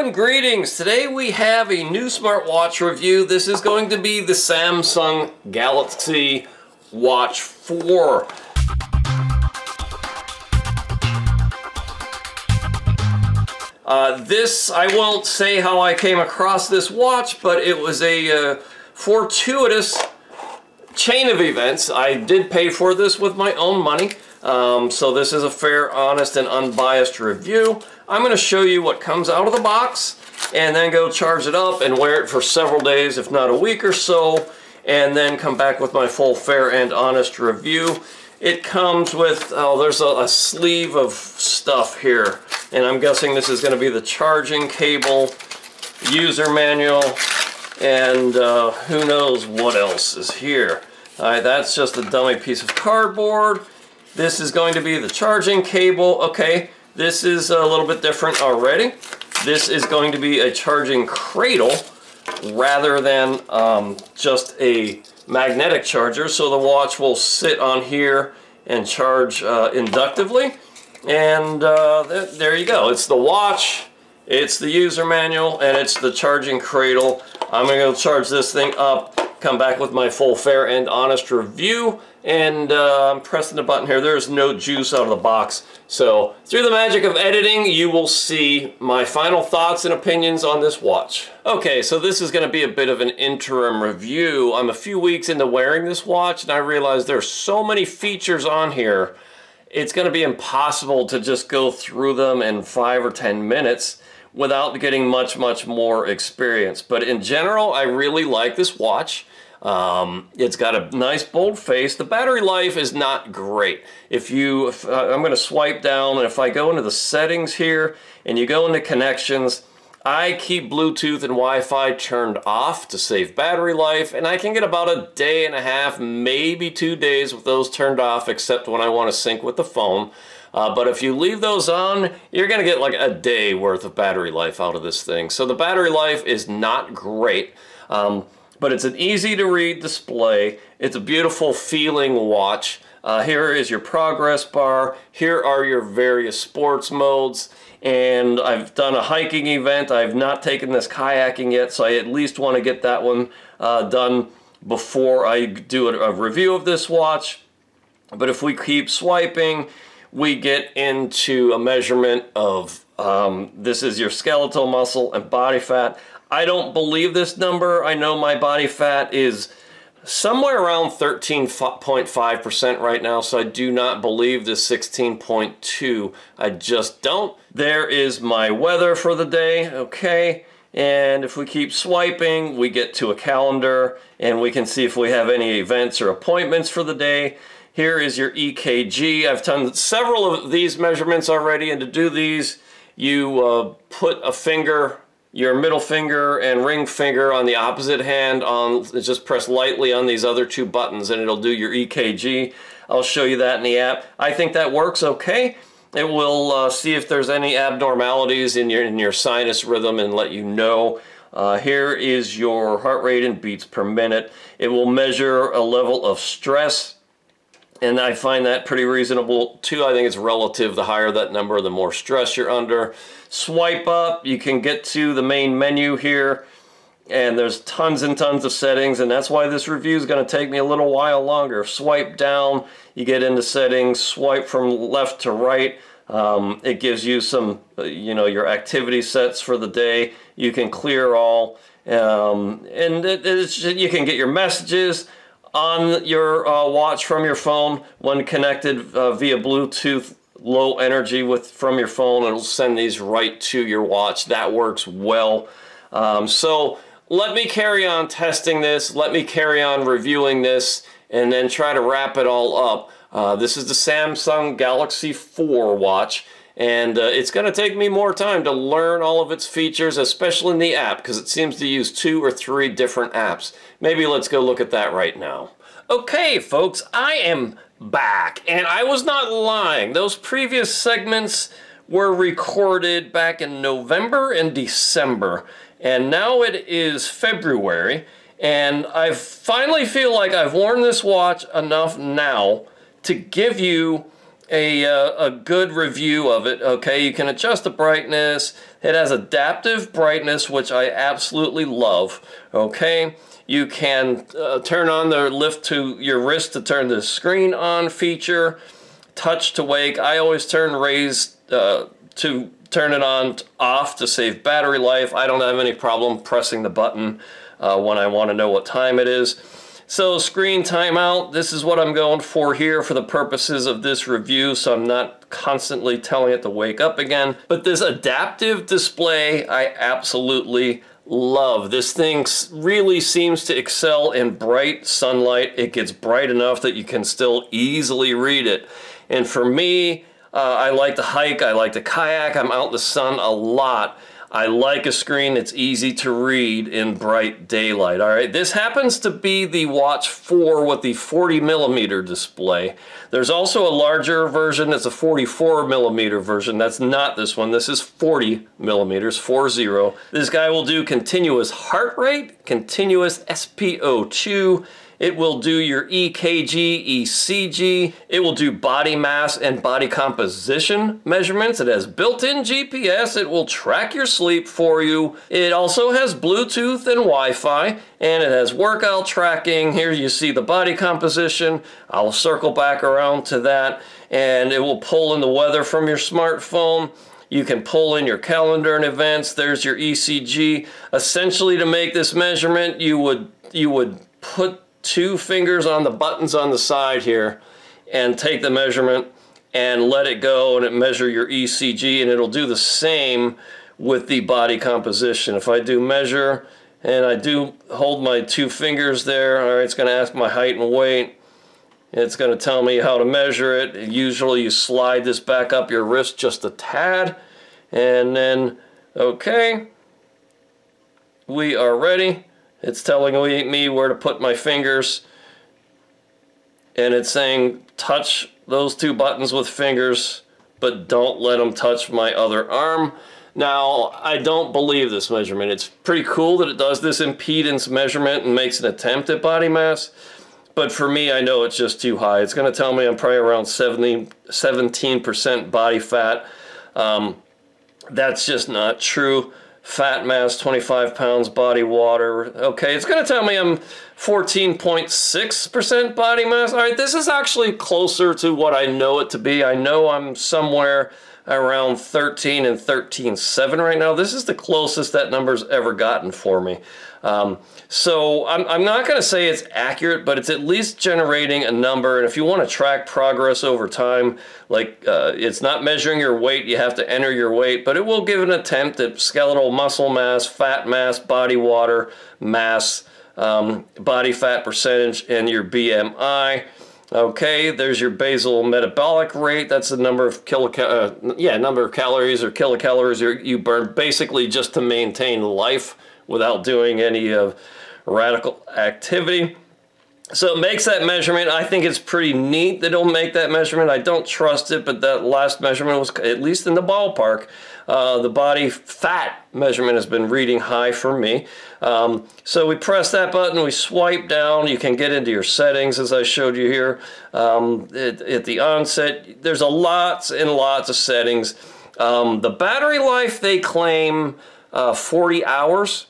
and greetings. Today we have a new smartwatch review. This is going to be the Samsung Galaxy Watch 4. Uh, this, I won't say how I came across this watch, but it was a uh, fortuitous chain of events. I did pay for this with my own money. Um, so this is a fair, honest, and unbiased review. I'm going to show you what comes out of the box and then go charge it up and wear it for several days, if not a week or so, and then come back with my full, fair, and honest review. It comes with, oh, there's a, a sleeve of stuff here, and I'm guessing this is going to be the charging cable, user manual, and uh, who knows what else is here. Alright, that's just a dummy piece of cardboard. This is going to be the charging cable. Okay, this is a little bit different already. This is going to be a charging cradle rather than um, just a magnetic charger. So the watch will sit on here and charge uh, inductively. And uh, th there you go. It's the watch, it's the user manual, and it's the charging cradle. I'm going to charge this thing up come back with my full fair and honest review and uh, I'm pressing the button here. There's no juice out of the box. So through the magic of editing you will see my final thoughts and opinions on this watch. Okay so this is going to be a bit of an interim review. I'm a few weeks into wearing this watch and I realize there's so many features on here it's going to be impossible to just go through them in five or ten minutes without getting much much more experience. But in general I really like this watch um, it's got a nice bold face. The battery life is not great. If you, if, uh, I'm going to swipe down and if I go into the settings here and you go into connections, I keep Bluetooth and Wi-Fi turned off to save battery life and I can get about a day and a half, maybe two days with those turned off except when I want to sync with the phone. Uh, but if you leave those on, you're going to get like a day worth of battery life out of this thing. So the battery life is not great. Um, but it's an easy to read display. It's a beautiful feeling watch. Uh, here is your progress bar. Here are your various sports modes. And I've done a hiking event. I've not taken this kayaking yet, so I at least want to get that one uh, done before I do a, a review of this watch. But if we keep swiping, we get into a measurement of um, this is your skeletal muscle and body fat. I don't believe this number. I know my body fat is somewhere around 13.5% right now, so I do not believe the 16.2. I just don't. There is my weather for the day, okay? And if we keep swiping, we get to a calendar and we can see if we have any events or appointments for the day. Here is your EKG. I've done several of these measurements already, and to do these, you uh, put a finger your middle finger and ring finger on the opposite hand on just press lightly on these other two buttons and it'll do your EKG. I'll show you that in the app. I think that works okay. It will uh, see if there's any abnormalities in your in your sinus rhythm and let you know. Uh, here is your heart rate in beats per minute. It will measure a level of stress and I find that pretty reasonable too. I think it's relative. The higher that number, the more stress you're under. Swipe up, you can get to the main menu here, and there's tons and tons of settings, and that's why this review is going to take me a little while longer. Swipe down, you get into settings. Swipe from left to right. Um, it gives you some, uh, you know, your activity sets for the day. You can clear all, um, and it, you can get your messages on your uh, watch from your phone when connected uh, via Bluetooth low energy with from your phone it'll send these right to your watch. That works well. Um, so let me carry on testing this let me carry on reviewing this and then try to wrap it all up. Uh, this is the Samsung Galaxy 4 watch and uh, it's going to take me more time to learn all of its features, especially in the app, because it seems to use two or three different apps. Maybe let's go look at that right now. Okay, folks, I am back, and I was not lying. Those previous segments were recorded back in November and December, and now it is February, and I finally feel like I've worn this watch enough now to give you a, uh, a good review of it. Okay, you can adjust the brightness. It has adaptive brightness, which I absolutely love. Okay, you can uh, turn on the lift to your wrist to turn the screen on feature, touch to wake. I always turn raise uh, to turn it on off to save battery life. I don't have any problem pressing the button uh, when I want to know what time it is. So screen timeout, this is what I'm going for here for the purposes of this review, so I'm not constantly telling it to wake up again. But this adaptive display, I absolutely love. This thing really seems to excel in bright sunlight. It gets bright enough that you can still easily read it. And for me, uh, I like to hike, I like to kayak, I'm out in the sun a lot. I like a screen that's easy to read in bright daylight. All right, this happens to be the Watch 4 with the 40 millimeter display. There's also a larger version that's a 44 millimeter version. That's not this one. This is 40 millimeters, 40. This guy will do continuous heart rate, continuous SpO2, it will do your EKG, ECG. It will do body mass and body composition measurements. It has built-in GPS. It will track your sleep for you. It also has Bluetooth and Wi-Fi, and it has workout tracking. Here you see the body composition. I'll circle back around to that, and it will pull in the weather from your smartphone. You can pull in your calendar and events. There's your ECG. Essentially, to make this measurement, you would you would put two fingers on the buttons on the side here and take the measurement and let it go and it measure your ECG and it'll do the same with the body composition. If I do measure and I do hold my two fingers there, all right, it's going to ask my height and weight. It's going to tell me how to measure it. Usually you slide this back up your wrist just a tad and then, okay, we are ready. It's telling me where to put my fingers and it's saying touch those two buttons with fingers but don't let them touch my other arm. Now, I don't believe this measurement. It's pretty cool that it does this impedance measurement and makes an attempt at body mass, but for me, I know it's just too high. It's going to tell me I'm probably around 70, 17% body fat. Um, that's just not true fat mass 25 pounds body water. Okay it's to tell me i'm 14.6% body mass. All right this is actually closer to what i know it to be. I know i'm somewhere around 13 and 13.7 right now this is the closest that number's ever gotten for me um, so I'm, I'm not going to say it's accurate, but it's at least generating a number. And if you want to track progress over time, like uh, it's not measuring your weight, you have to enter your weight, but it will give an attempt at skeletal muscle mass, fat mass, body water mass, um, body fat percentage, and your BMI. Okay, there's your basal metabolic rate. That's the number of kilocal uh, yeah, number of calories or kilocalories you burn basically just to maintain life without doing any of radical activity. So it makes that measurement. I think it's pretty neat that it'll make that measurement. I don't trust it, but that last measurement was at least in the ballpark. Uh, the body fat measurement has been reading high for me. Um, so we press that button, we swipe down. You can get into your settings as I showed you here. Um, at, at, the onset, there's a lots and lots of settings. Um, the battery life they claim uh, 40 hours.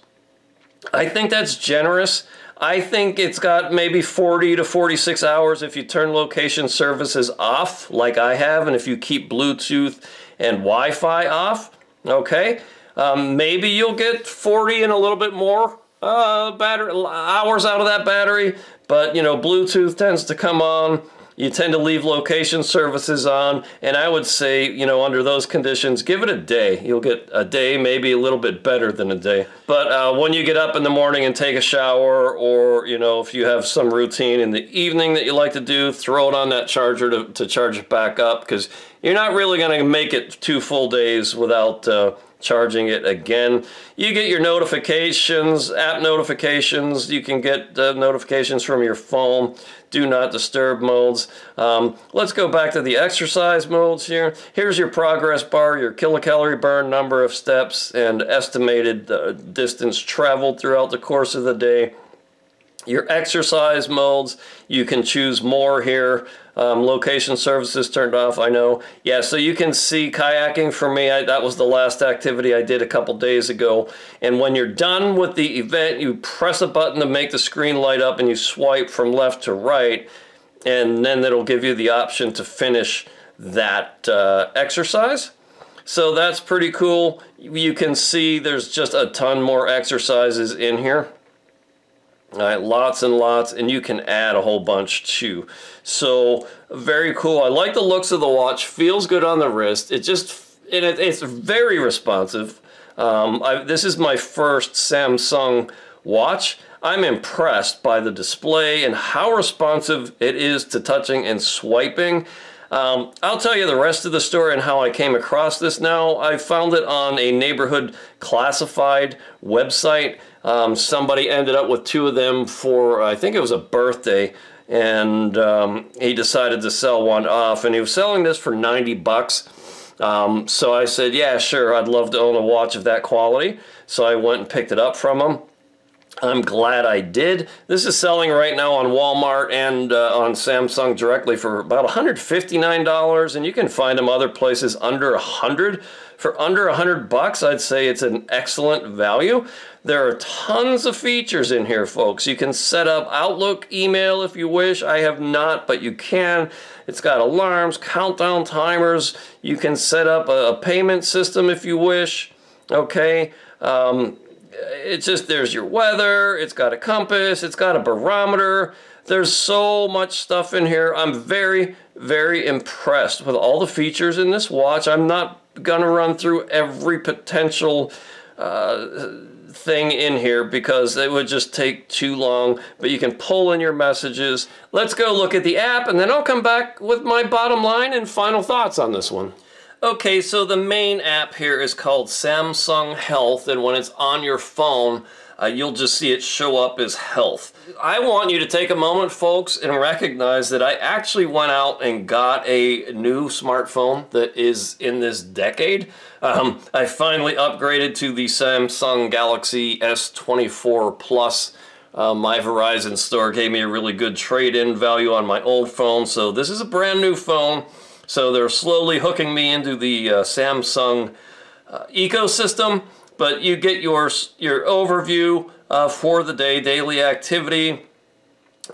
I think that's generous. I think it's got maybe 40 to 46 hours if you turn location services off, like I have, and if you keep Bluetooth and Wi-Fi off, okay? Um, maybe you'll get 40 and a little bit more uh, battery hours out of that battery, but you know, Bluetooth tends to come on you tend to leave location services on, and I would say, you know, under those conditions, give it a day. You'll get a day, maybe a little bit better than a day. But uh, when you get up in the morning and take a shower, or, you know, if you have some routine in the evening that you like to do, throw it on that charger to, to charge it back up, because you're not really going to make it two full days without... Uh, charging it again. You get your notifications, app notifications. You can get uh, notifications from your phone. Do not disturb modes. Um, let's go back to the exercise modes here. Here's your progress bar, your kilocalorie burn, number of steps, and estimated uh, distance traveled throughout the course of the day. Your exercise modes. You can choose more here. Um, location services turned off, I know. Yeah, so you can see kayaking for me. I, that was the last activity I did a couple days ago. And when you're done with the event, you press a button to make the screen light up and you swipe from left to right. And then it'll give you the option to finish that uh, exercise. So that's pretty cool. You can see there's just a ton more exercises in here. All right, lots and lots, and you can add a whole bunch too. So very cool. I like the looks of the watch. Feels good on the wrist. It just it, it's very responsive. Um, I, this is my first Samsung watch. I'm impressed by the display and how responsive it is to touching and swiping. Um, I'll tell you the rest of the story and how I came across this now. I found it on a neighborhood classified website. Um, somebody ended up with two of them for, I think it was a birthday, and um, he decided to sell one off, and he was selling this for 90 bucks. Um, so I said, yeah, sure, I'd love to own a watch of that quality. So I went and picked it up from him. I'm glad I did. This is selling right now on Walmart and uh, on Samsung directly for about $159 and you can find them other places under 100 For under 100 bucks, I'd say it's an excellent value. There are tons of features in here, folks. You can set up Outlook email if you wish. I have not, but you can. It's got alarms, countdown timers. You can set up a, payment system if you wish. Okay. Um, it's just there's your weather, it's got a compass, it's got a barometer. There's so much stuff in here. I'm very, very impressed with all the features in this watch. I'm not going to run through every potential uh, thing in here because it would just take too long, but you can pull in your messages. Let's go look at the app and then I'll come back with my bottom line and final thoughts on this one. Okay, so the main app here is called Samsung Health, and when it's on your phone, uh, you'll just see it show up as health. I want you to take a moment, folks, and recognize that I actually went out and got a new smartphone that is in this decade. Um, I finally upgraded to the Samsung Galaxy S24 Plus. Uh, my Verizon store gave me a really good trade-in value on my old phone, so this is a brand new phone. So they're slowly hooking me into the uh, Samsung uh, ecosystem, but you get your, your overview uh, for the day, daily activity.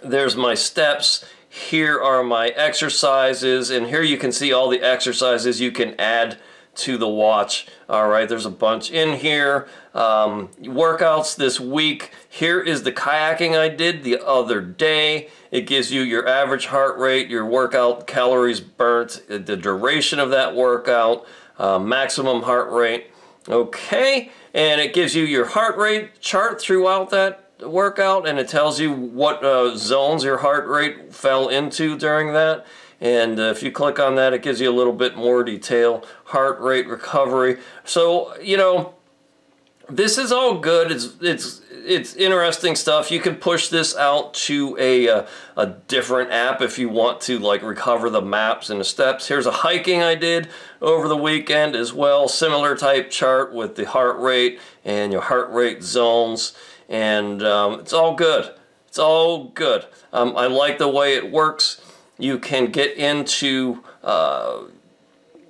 There's my steps. Here are my exercises, and here you can see all the exercises you can add to the watch. All right, there's a bunch in here. Um, workouts this week. Here is the kayaking I did the other day. It gives you your average heart rate, your workout calories burnt, the duration of that workout, uh, maximum heart rate. Okay, and it gives you your heart rate chart throughout that workout and it tells you what uh, zones your heart rate fell into during that. And uh, if you click on that, it gives you a little bit more detail, heart rate recovery. So, you know, this is all good. It's it's it's interesting stuff. You can push this out to a, a, uh, a different app if you want to like recover the maps and the steps. Here's a hiking I did over the weekend as well. Similar type chart with the heart rate and your heart rate zones, and um, it's all good. It's all good. Um, I like the way it works. You can get into uh,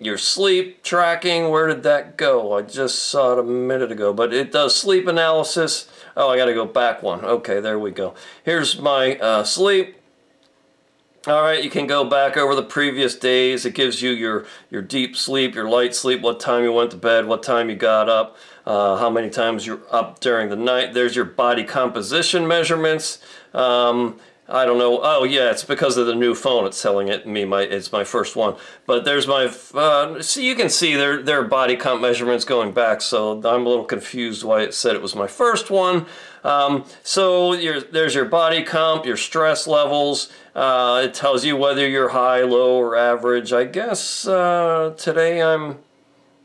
your sleep tracking. Where did that go? I just saw it a minute ago, but it does sleep analysis. Oh, I got to go back one. Okay, there we go. Here's my uh, sleep. All right, you can go back over the previous days. It gives you your, your deep sleep, your light sleep, what time you went to bed, what time you got up, uh, how many times you're up during the night. There's your body composition measurements. Um, I don't know. Oh yeah, it's because of the new phone. It's telling it me. My it's my first one. But there's my. Uh, see, you can see their their body comp measurements going back. So I'm a little confused why it said it was my first one. Um, so your, there's your body comp, your stress levels. Uh, it tells you whether you're high, low, or average. I guess uh, today I'm.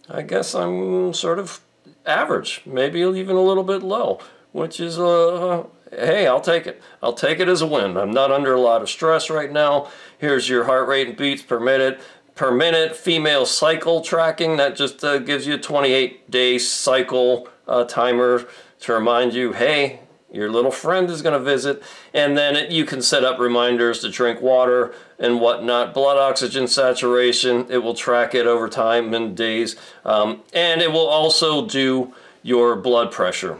I guess I'm sort of average, maybe even a little bit low, which is uh, hey, I'll take it. I'll take it as a win. I'm not under a lot of stress right now. Here's your heart rate and beats per minute. Per minute, female cycle tracking. That just uh, gives you a 28 day cycle uh, timer to remind you, hey, your little friend is going to visit, and then it, you can set up reminders to drink water and whatnot. Blood oxygen saturation, it will track it over time and days, um, and it will also do your blood pressure.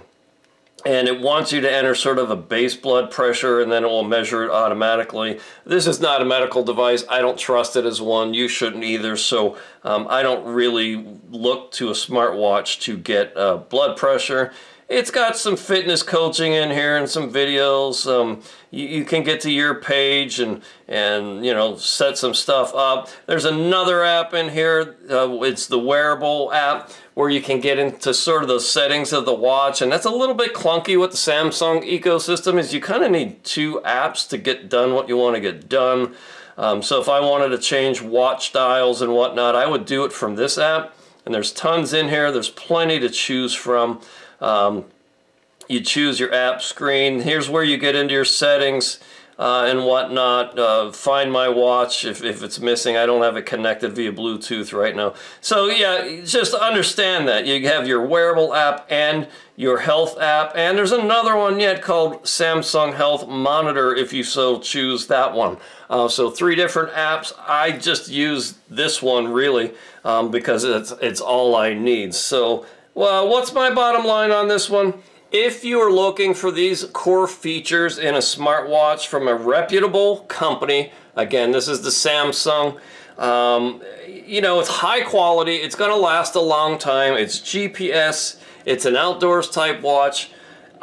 And it wants you to enter sort of a base blood pressure and then it will measure it automatically. This is not a medical device. I don't trust it as one. You shouldn't either. So um, I don't really look to a smartwatch to get uh, blood pressure. It's got some fitness coaching in here and some videos. Um, you, you, can get to your page and, and, you know, set some stuff up. There's another app in here. Uh, it's the wearable app where you can get into sort of the settings of the watch. And that's a little bit clunky with the Samsung ecosystem is you kind of need two apps to get done what you want to get done. Um, so if I wanted to change watch dials and whatnot, I would do it from this app. And there's tons in here. There's plenty to choose from. Um, you choose your app screen. Here's where you get into your settings uh, and whatnot. Uh, find my watch if, if it's missing. I don't have it connected via Bluetooth right now. So yeah, just understand that. You have your wearable app and your health app. And there's another one yet called Samsung Health Monitor if you so choose that one. Uh, so three different apps. I just use this one really um, because it's, it's all I need. So well, what's my bottom line on this one? If you are looking for these core features in a smartwatch from a reputable company, again, this is the Samsung, um, you know, it's high quality, it's going to last a long time, it's GPS, it's an outdoors type watch.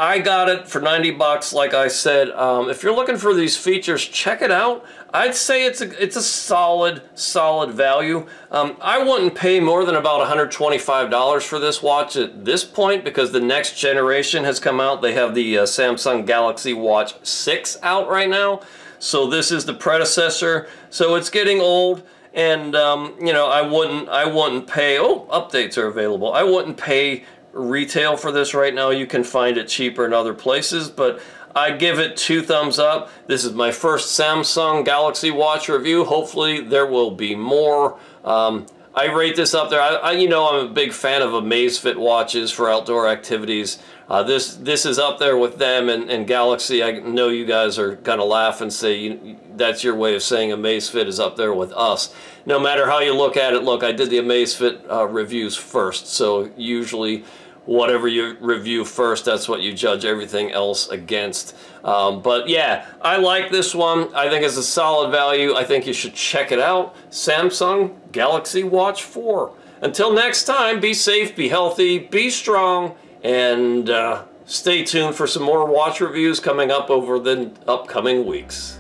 I got it for 90 bucks, like I said. Um, if you're looking for these features, check it out. I'd say it's a, it's a solid, solid value. Um, I wouldn't pay more than about $125 for this watch at this point because the next generation has come out. They have the uh, Samsung Galaxy Watch 6 out right now. So this is the predecessor. So it's getting old and um, you know I wouldn't I wouldn't pay oh updates are available I wouldn't pay retail for this right now. You can find it cheaper in other places, but I give it two thumbs up. This is my first Samsung Galaxy Watch review. Hopefully there will be more. Um, I rate this up there. I, I, you know I'm a big fan of Amazfit watches for outdoor activities. Uh, this this is up there with them and, and Galaxy. I know you guys are going to laugh and say you, that's your way of saying Amazfit is up there with us. No matter how you look at it, look, I did the Amazfit uh, reviews first, so usually whatever you review first, that's what you judge everything else against. Um, but yeah, I like this one. I think it's a solid value. I think you should check it out. Samsung Galaxy Watch 4. Until next time, be safe, be healthy, be strong, and uh, stay tuned for some more watch reviews coming up over the upcoming weeks.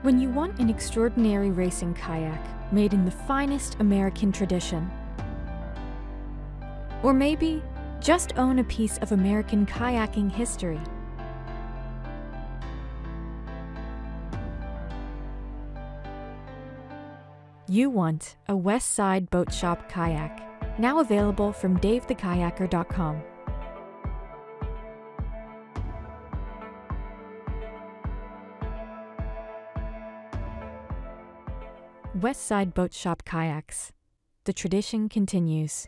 When you want an extraordinary racing kayak made in the finest American tradition, or maybe just own a piece of American kayaking history. You want a West Side Boat Shop kayak, now available from DaveTheKayaker.com. West Side Boat Shop kayaks. The tradition continues.